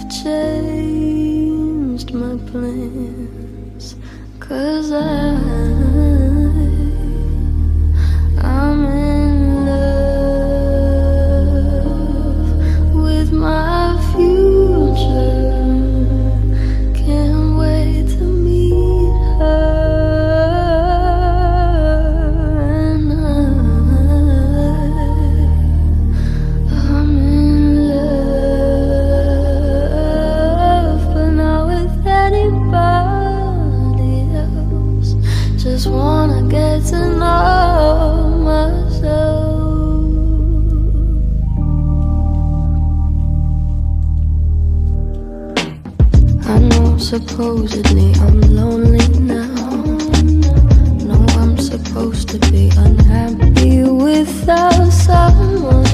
I've changed my plans. Cause I, I know supposedly I'm lonely now. No, I'm supposed to be unhappy without someone.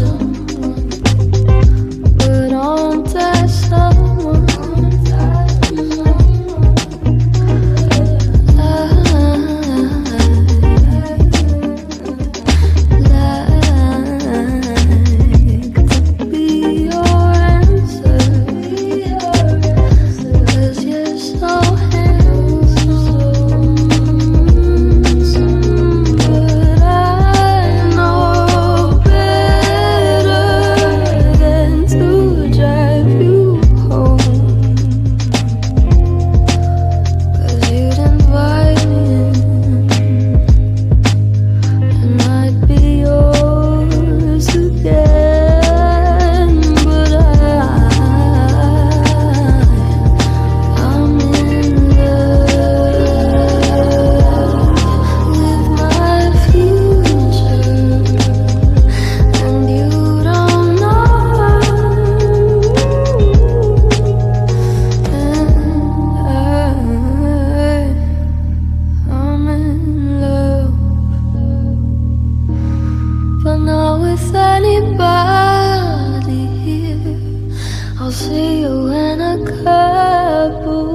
See you in a couple.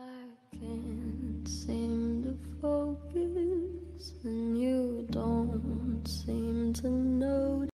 I can't seem to focus, and you don't seem to notice.